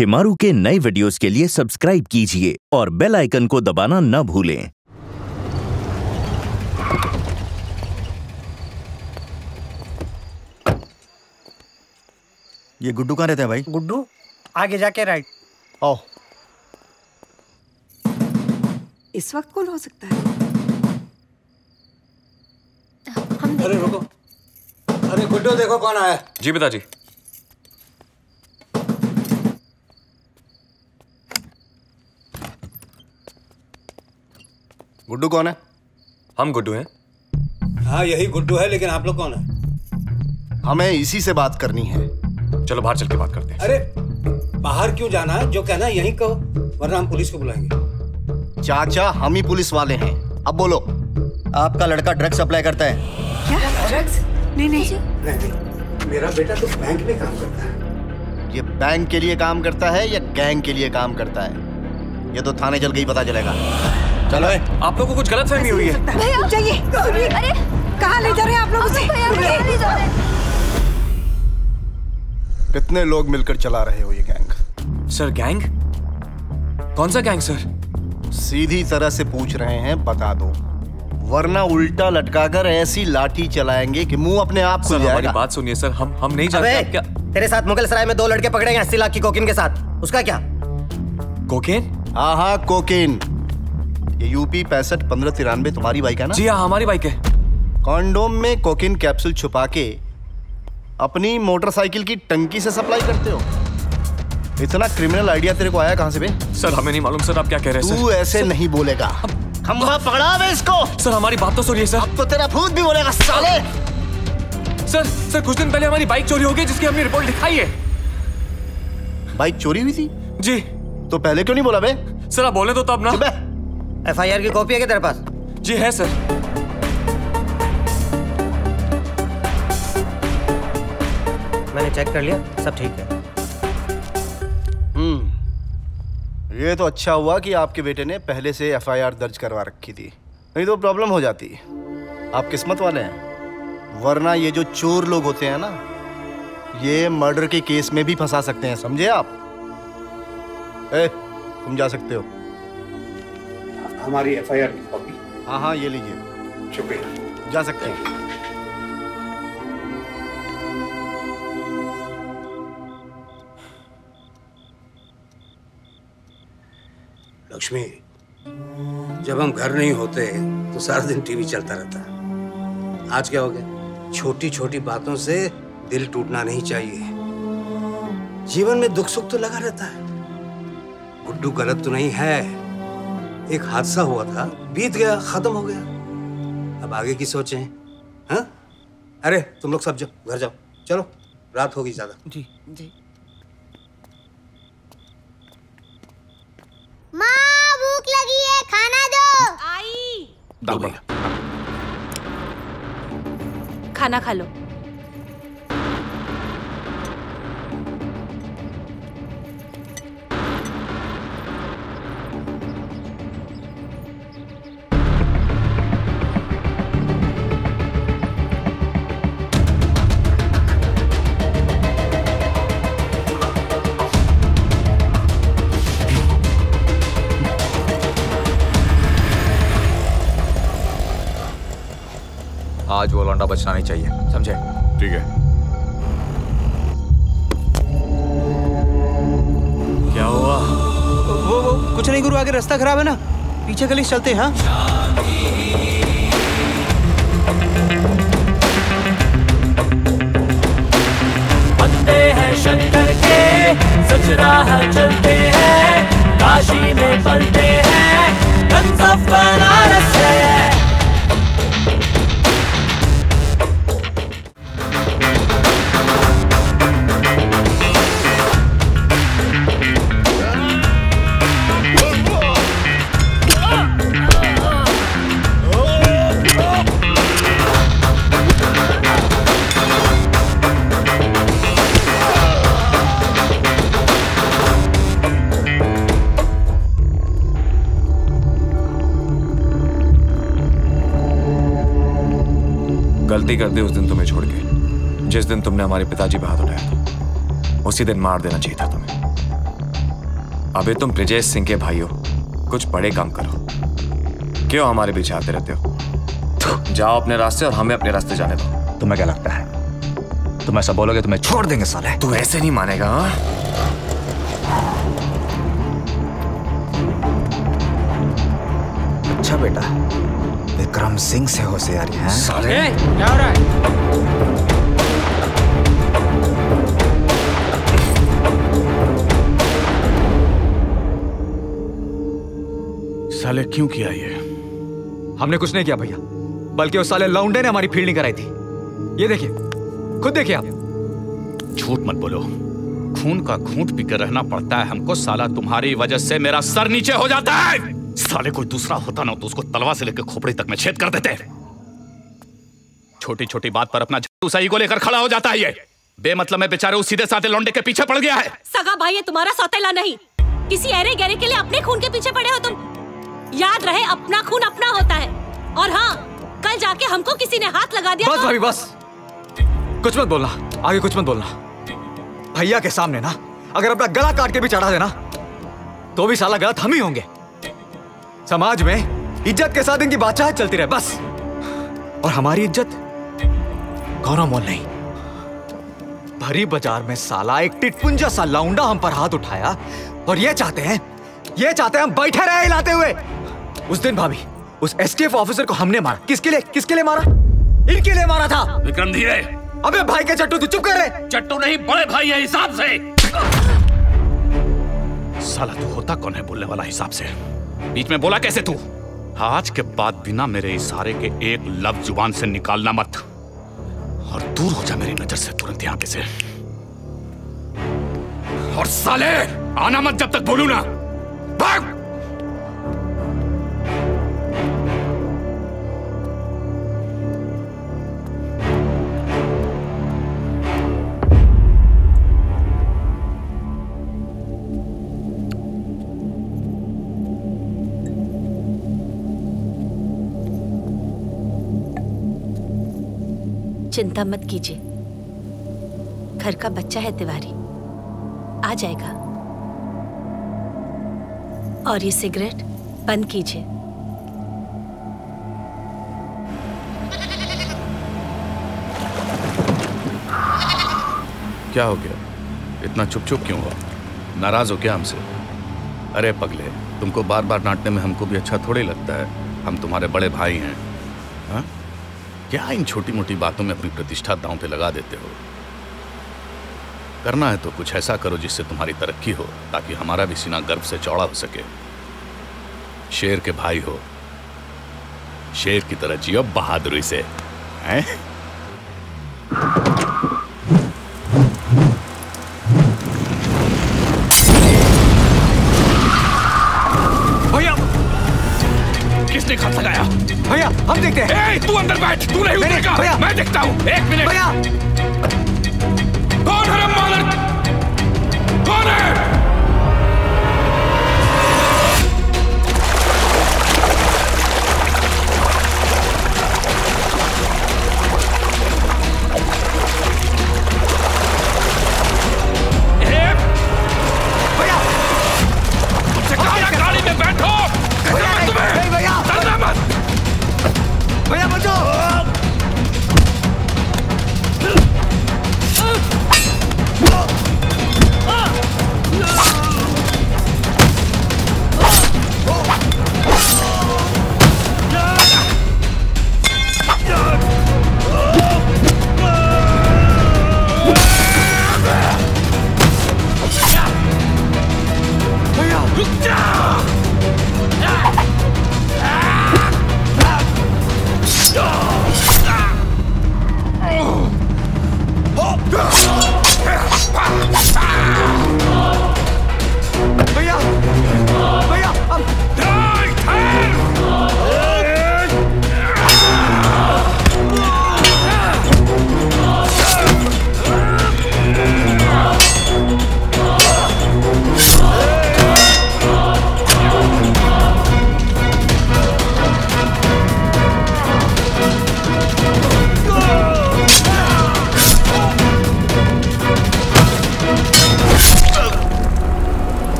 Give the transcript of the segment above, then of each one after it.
शिमारू के नए वीडियोस के लिए सब्सक्राइब कीजिए और बेल आइकन को दबाना न भूलें। ये गुड्डू कहाँ रहते हैं भाई? गुड्डू आगे जाके राइट आओ। इस वक्त कौन हो सकता है? अरे रुको। अरे गुड्डू देखो कौन आया। जी पिताजी। गुड्डू कौन है? हम गुड्डू हैं। हाँ यही गुड्डू है लेकिन आप लोग कौन है? हमें इसी से बात करनी है। चलो बाहर चल के बात करते हैं। अरे बाहर क्यों जाना है? जो कहना है यहीं कहो वरना हम पुलिस को बुलाएँगे। चाचा हम ही पुलिस वाले हैं। अब बोलो आपका लड़का ड्रग्स सप्लाई करता है? क्या? ड्रग्स? नहीं। नहीं नहीं मेरा बेटा तो बैंक में काम करता है। ये बैंक के लिए काम करता है या गैंग के लिए काम करता है? ये तो थाने चल के ही पता चलेगा। चलो ए, आप लोगों को कुछ गलत फहमी हुई है भैया अरे कहाँ ले जा रहे हैं आप लोग उसे? रहे। कितने लोग मिलकर चला रहे हो ये गैंग? Sir gang? कौन सा गैंग सर? सीधी तरह से पूछ रहे हैं बता दो। वरना उल्टा लटकाकर ऐसी लाठी चलाएँगे कि मुँह अपने आप खुल हमारी जाएगा। बात सुनिए सर। हम हम नहीं जानते आप क्या तेरे साथ मुगल सराय में दो लड़के पकड़े गए अस्सी लाख की कोकिन के साथ। उसका क्या? कोकेन? हाँ हाँ कोकेन। ये यूपी पैंसठ पंद्रह तिरानवे तुम्हारी बाइक है ना? जी हाँ हमारी बाइक है। कॉन्डोम में कोकिन कैप्सूल छुपा के अपनी मोटरसाइकिल की टंकी से सप्लाई करते हो। इतना क्रिमिनल आइडिया तेरे को आया कहाँ से बे? सर हमें नहीं मालूम सर आप क्या कह रहे हैं तू ऐसे सर नहीं बोलेगा। खंभा पकड़ा बे इसको। सर हमारी बात तो सुनिए सर। अब तो तेरा भूत भी बोलेगा साले। सर सर कुछ दिन पहले हमारी बाइक चोरी हो गई जिसकी हमने रिपोर्ट लिखाई है। बाइक चोरी हुई थी? जी। तो पहले क्यों नहीं बोला बे? सर आप बोले तो तब ना। एफआईआर की कॉपी है क्या तेरे पास? जी है सर। मैंने चेक कर लिया सब ठीक है। हम्म। ये तो अच्छा हुआ कि आपके बेटे ने पहले से एफआईआर दर्ज करवा रखी थी नहीं तो प्रॉब्लम हो जाती। आप किस्मत वाले हैं वरना ये जो चोर लोग होते हैं ना ये मर्डर के केस में भी फंसा सकते हैं समझे आप? ए, तुम जा सकते हो। हमारी एफआईआर की कॉपी। हाँ हाँ ये लीजिए। शुक्रिया। जा सकते हैं। लक्ष्मी जब हम घर नहीं होते तो सारा दिन टीवी चलता रहता है। आज क्या हो गया? छोटी छोटी बातों से दिल टूटना नहीं चाहिए। जीवन में दुख सुख तो लगा रहता है। गुड्डू गलत तो नहीं है। एक हादसा हुआ था बीत गया खत्म हो गया। अब आगे की सोचें हाँ? अरे तुम लोग सब जाओ घर जाओ। चलो रात होगी ज़्यादा। जी। जी। माँ भूख लगी है खाना दो। आई। दो खाना खा लो। आज वो लौंडा बचना नहीं चाहिए समझे? ठीक है। क्या हुआ? वो वो कुछ नहीं गुरु आगे रास्ता खराब है ना? पीछे गली चलते हैं हाँ? बनते हैं शंकर के सच राह चलते हैं काशी में पलते हैं। गलती कर दी उस दिन तुम्हें छोड़ के। जिस दिन तुमने हमारे पिताजी पे हाथ उठाया था उसी दिन मार देना चाहिए था तुम्हें। अबे तुम ब्रिजेश सिंह के भाई हो कुछ बड़े काम करो। क्यों हमारे पीछे आते रहते हो? जाओ अपने रास्ते और हमें अपने रास्ते जाने दो। तुम्हें क्या लगता है? तुम ऐसा बोलोगे तुम्हें छोड़ देंगे साले। तू ऐसे नहीं मानेगा हाँ? अच्छा बेटा विक्रम सिंह से होशियारी है? साले। क्या हो रहा है? साले क्यों किया ये? हमने कुछ नहीं किया भैया। बल्कि उस साले लौंडे ने हमारी फील्डिंग कराई थी। ये देखिए खुद देखिए आप। झूठ मत बोलो। खून का घूंट पी कर रहना पड़ता है हमको। साला तुम्हारी वजह से मेरा सर नीचे हो जाता है। साले कोई दूसरा होता ना तो उसको तलवा से लेकर खोपड़ी तक में छेद कर देते। छोटी छोटी बात पर अपना झट्टू सही को लेकर खड़ा हो जाता है ये। बेमतलब में बेचारे उस सीधे साधे लौंडे के पीछे पड़ गया है। सगा भाई है तुम्हारा सौतेला नहीं। किसी अरे गहरे के लिए अपने खून के पीछे पड़े हो तुम। याद रहे अपना खून अपना होता है। और हाँ कल जाके हमको किसी ने हाथ लगा दिया बस तो- भाभी बस। कुछ मत बोलना आगे कुछ मत बोलना। भैया के सामने ना अगर अपना गला काट के भी चढ़ा देना तो भी साला गलत हम ही होंगे। समाज में इज़्ज़त के साथ इनकी बादशाह चलती रहे बस। और हमारी इज़्ज़त गौरव मोल नहीं। भरी बाज़ार में साला एक टिटपुंजा सा लौंडा हम पर हाथ उठाया और ये चाहते हैं ये चाहते हैं हम बैठे रहे हिलाते हुए। उस दिन भाभी उस एसटीएफ ऑफिसर को हमने मारा। किसके लिए? किसके लिए मारा? इनके लिए मारा था। विक्रम धीरे। अबे भाई के चट्टू तू चुप कर रहे चट्टू नहीं बड़े भाई है हिसाब से। साला तू होता कौन है बोलने वाला हिसाब से? बीच में बोला कैसे तू? आज के बाद बिना मेरे इशारे के एक लफ्ज ज़ुबान से निकालना मत। और दूर हो जा मेरी नज़र से तुरंत यहाँ से और साले, आना मत जब तक बोलू ना। भाग! चिंता मत कीजिए। घर का बच्चा है तिवारी। आ जाएगा। और ये सिगरेट बंद कीजिए। क्या हो गया? इतना चुप चुप क्यों हुआ नाराज़ हो क्या हमसे? अरे पगले, तुमको बार बार डांटने में हमको भी अच्छा थोड़ी लगता है। हम तुम्हारे बड़े भाई हैं। हाँ? क्या इन छोटी मोटी बातों में अपनी प्रतिष्ठा दांव पे लगा देते हो? करना है तो कुछ ऐसा करो जिससे तुम्हारी तरक्की हो, ताकि हमारा भी सीना गर्व से चौड़ा हो सके। शेर के भाई हो। शेर की तरह जियो बहादुरी से, हैं? देखता हूँ एक मिनट। भैया। कौन है मालर कौन है? गाड़ी में बैठो। भैया मत। भैया बचो।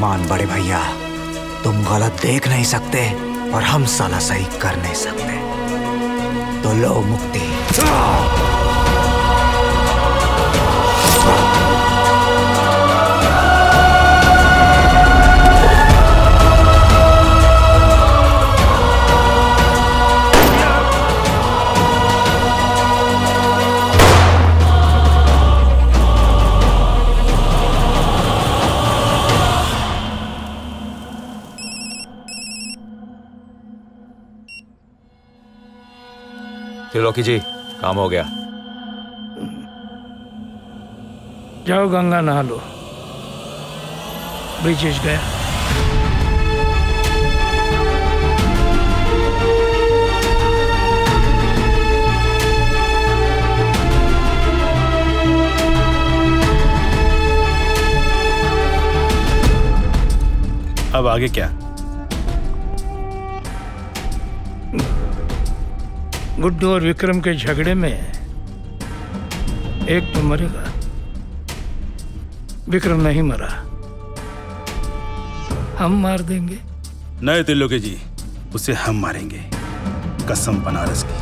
सम्मान बड़े भैया। तुम गलत देख नहीं सकते और हम साला सही कर नहीं सकते। तो लो मुक्ति। त्रिलोकी जी काम हो गया। जाओ गंगा नहा लो। ब्रिजेश गया। अब आगे क्या? गुड्डू और विक्रम के झगड़े में एक तो मरेगा। विक्रम नहीं मरा। हम मार देंगे। नए तिलोके जी, उसे हम मारेंगे। कसम बनारस की।